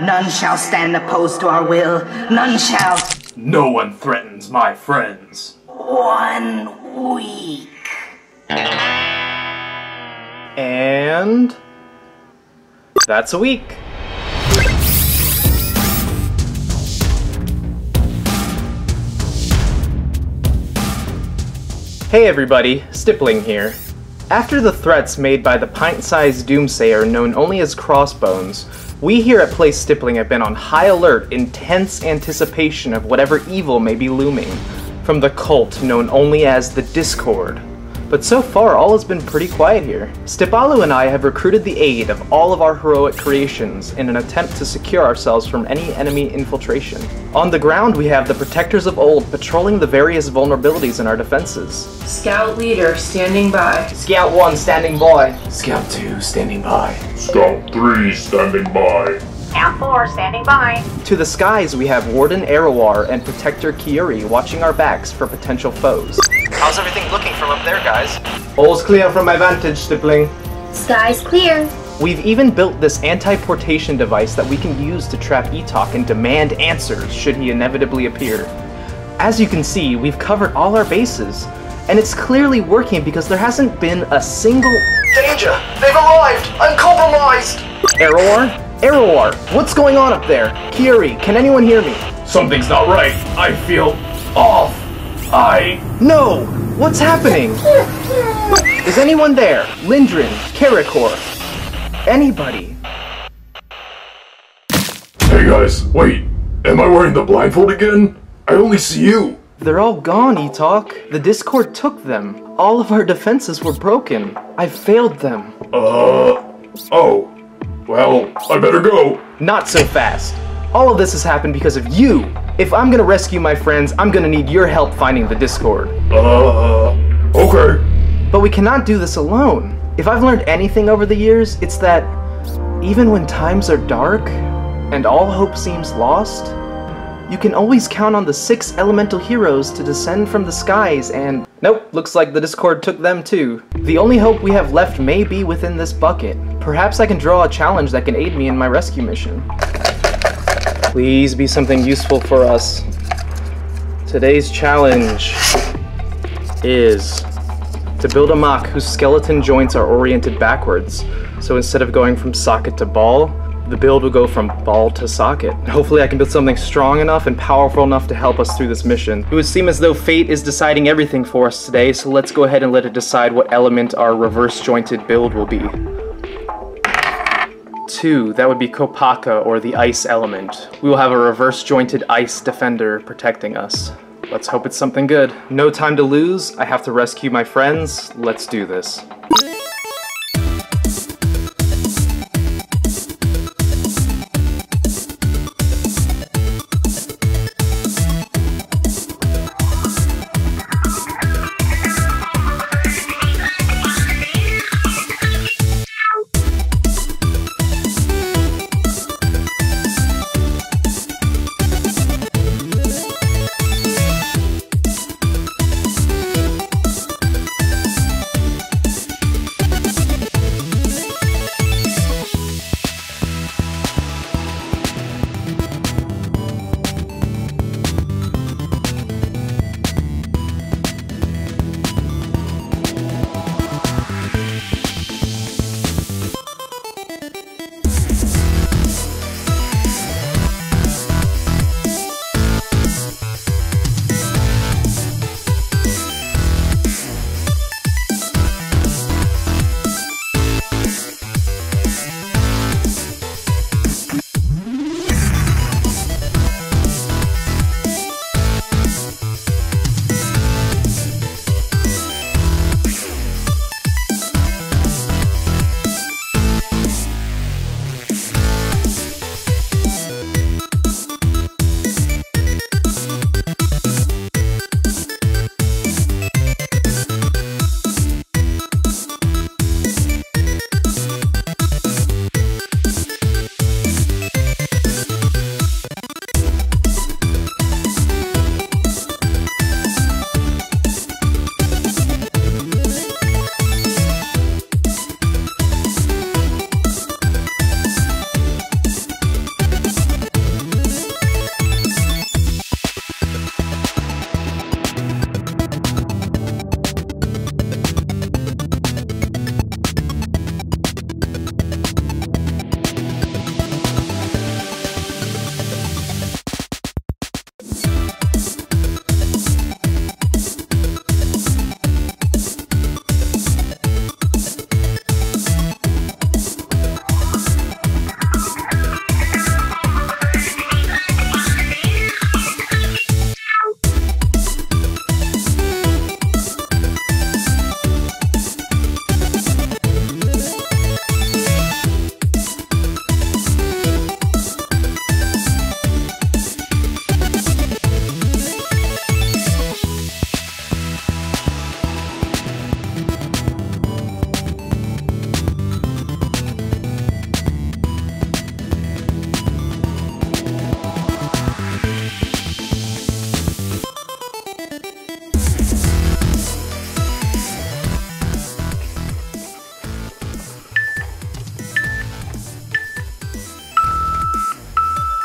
None shall stand opposed to our will. None shall. No one threatens my friends. One week. And that's a week. Hey everybody, Stippling here. After the threats made by the pint-sized doomsayer known only as Crossbones, we here at Play Stippling have been on high alert intense anticipation of whatever evil may be looming, from the cult known only as the Discord. But so far, all has been pretty quiet here. Stipalu and I have recruited the aid of all of our heroic creations in an attempt to secure ourselves from any enemy infiltration. On the ground, we have the Protectors of Old patrolling the various vulnerabilities in our defenses. Scout leader standing by. Scout 1 standing by. Scout 2 standing by. Scout 3 standing by. Count 4 standing by. To the skies, we have Warden Arawar and Protector Kiuri watching our backs for potential foes. How's everything looking from up there, guys? All's clear from my vantage, Stippling. Sky's clear. We've even built this anti-portation device that we can use to trap Etok and demand answers should he inevitably appear. As you can see, we've covered all our bases, and it's clearly working because there hasn't been a single- Danger! They've arrived! I'm compromised! Arawar? Arawar, what's going on up there? Kiuri, can anyone hear me? Something's not right. I feel off. I. No! What's happening? Is anyone there? Lindrin, Karakor, anybody? Hey guys, wait. Am I wearing the blindfold again? I only see you. They're all gone, Etok. The Discord took them. All of our defenses were broken. I failed them. Uh. Oh. Well, I better go. Not so fast. All of this has happened because of you. If I'm gonna rescue my friends, I'm gonna need your help finding the Discord. Uh. Okay. But we cannot do this alone. If I've learned anything over the years, it's that even when times are dark and all hope seems lost, you can always count on the six elemental heroes to descend from the skies and. Nope, looks like the Discord took them too. The only hope we have left may be within this bucket. Perhaps I can draw a challenge that can aid me in my rescue mission. Please be something useful for us. Today's challenge is to build a MOC whose skeleton joints are oriented backwards. So instead of going from socket to ball, the build will go from ball to socket. Hopefully I can build something strong enough and powerful enough to help us through this mission. It would seem as though fate is deciding everything for us today, so let's go ahead and let it decide what element our reverse jointed build will be. Two, that would be Kopaka or the ice element. We will have a reverse jointed ice defender protecting us. Let's hope it's something good. No time to lose. I have to rescue my friends. Let's do this.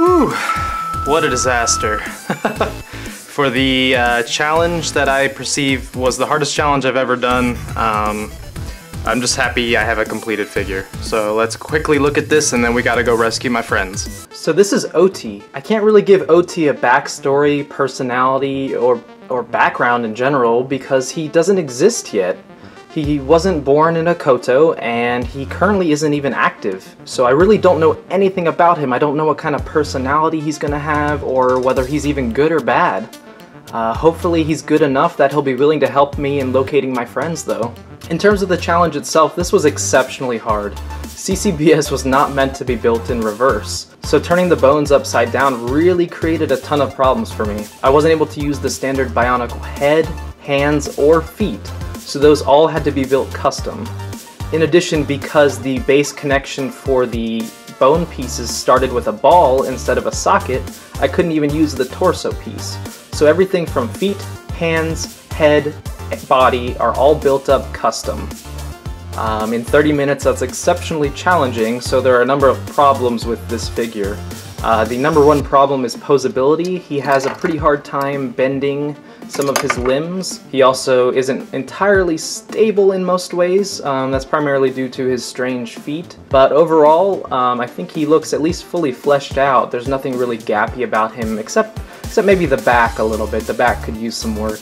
Whew, what a disaster. For the uh, challenge that I perceive was the hardest challenge I've ever done, um, I'm just happy I have a completed figure. So let's quickly look at this and then we gotta go rescue my friends. So this is Oahti. I can't really give Oahti a backstory, personality, or, or background in general because he doesn't exist yet. He wasn't born in Okoto, and he currently isn't even active. So I really don't know anything about him. I don't know what kind of personality he's gonna have, or whether he's even good or bad. Uh, hopefully he's good enough that he'll be willing to help me in locating my friends, though. In terms of the challenge itself, this was exceptionally hard. CCBS was not meant to be built in reverse, so turning the bones upside down really created a ton of problems for me. I wasn't able to use the standard Bionicle head, hands, or feet, so those all had to be built custom. In addition, because the base connection for the bone pieces started with a ball instead of a socket, I couldn't even use the torso piece. So everything from feet, hands, head, body are all built up custom. Um, in 30 minutes that's exceptionally challenging, so there are a number of problems with this figure. Uh, the number one problem is posability. He has a pretty hard time bending some of his limbs. He also isn't entirely stable in most ways. Um, that's primarily due to his strange feet. But overall, um, I think he looks at least fully fleshed out. There's nothing really gappy about him except, except maybe the back a little bit. The back could use some work.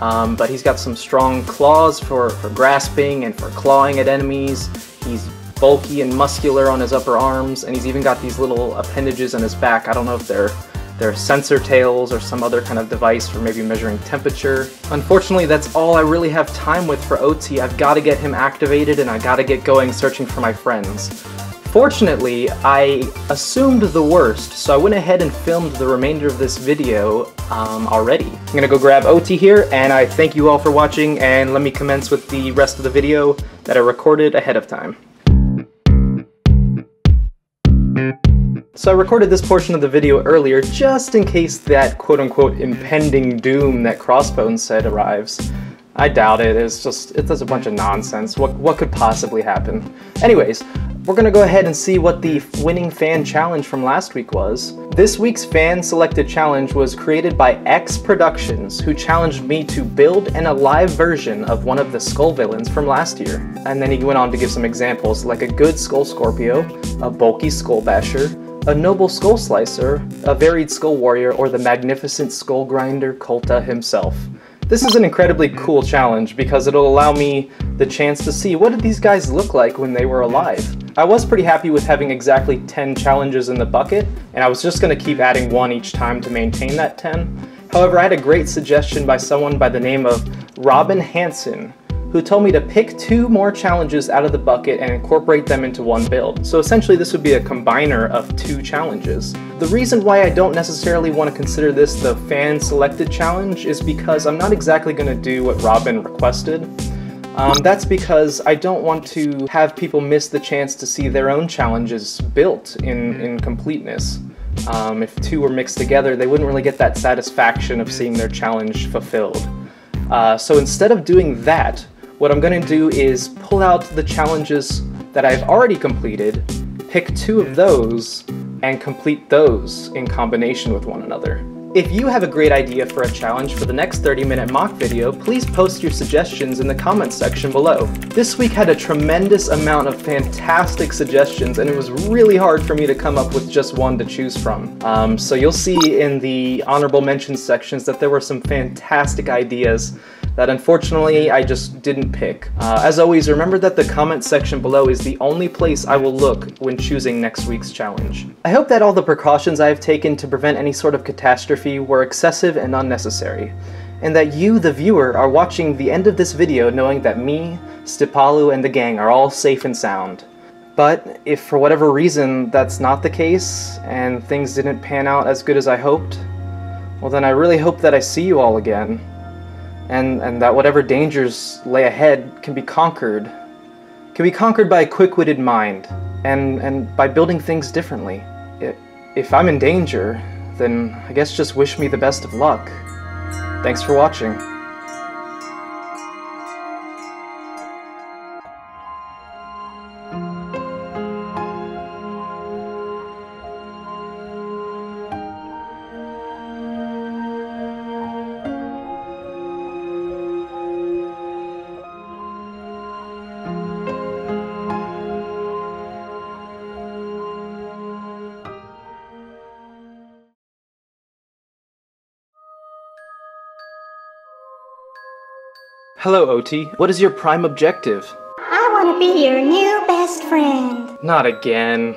Um, but he's got some strong claws for, for grasping and for clawing at enemies. He's bulky and muscular on his upper arms, and he's even got these little appendages on his back. I don't know if they're they're sensor tails or some other kind of device for maybe measuring temperature. Unfortunately, that's all I really have time with for Oahti. I've got to get him activated and I got to get going searching for my friends. Fortunately, I assumed the worst, so I went ahead and filmed the remainder of this video um, already. I'm gonna go grab Oahti here, and I thank you all for watching, and let me commence with the rest of the video that I recorded ahead of time. So I recorded this portion of the video earlier just in case that quote-unquote impending doom that Crossbones said arrives. I doubt it, it's just, it's just a bunch of nonsense. What, what could possibly happen? Anyways, we're gonna go ahead and see what the winning fan challenge from last week was. This week's fan selected challenge was created by X Productions, who challenged me to build an alive version of one of the Skull villains from last year. And then he went on to give some examples, like a good Skull Scorpio, a bulky Skull Basher, a noble skull slicer, a varied skull warrior, or the magnificent skull grinder Kulta himself. This is an incredibly cool challenge because it'll allow me the chance to see what did these guys look like when they were alive. I was pretty happy with having exactly 10 challenges in the bucket, and I was just going to keep adding one each time to maintain that 10. However, I had a great suggestion by someone by the name of Robin Hanson, who told me to pick two more challenges out of the bucket and incorporate them into one build. So essentially this would be a combiner of two challenges. The reason why I don't necessarily want to consider this the fan selected challenge is because I'm not exactly going to do what Robin requested. Um, that's because I don't want to have people miss the chance to see their own challenges built in, in completeness. Um, if two were mixed together, they wouldn't really get that satisfaction of seeing their challenge fulfilled. Uh, so instead of doing that, what I'm going to do is pull out the challenges that I've already completed, pick two of those, and complete those in combination with one another. If you have a great idea for a challenge for the next 30 minute MOC video, please post your suggestions in the comments section below. This week had a tremendous amount of fantastic suggestions and it was really hard for me to come up with just one to choose from. Um, so you'll see in the honorable mentions sections that there were some fantastic ideas that unfortunately I just didn't pick. Uh, as always, remember that the comment section below is the only place I will look when choosing next week's challenge. I hope that all the precautions I have taken to prevent any sort of catastrophe were excessive and unnecessary, and that you, the viewer, are watching the end of this video knowing that me, Stipalu, and the gang are all safe and sound. But if for whatever reason that's not the case, and things didn't pan out as good as I hoped, well then I really hope that I see you all again and, and that whatever dangers lay ahead can be conquered, can be conquered by a quick-witted mind, and, and by building things differently. If I'm in danger, then I guess just wish me the best of luck. Thanks for watching. Hello, Oahti. What is your prime objective? I want to be your new best friend. Not again.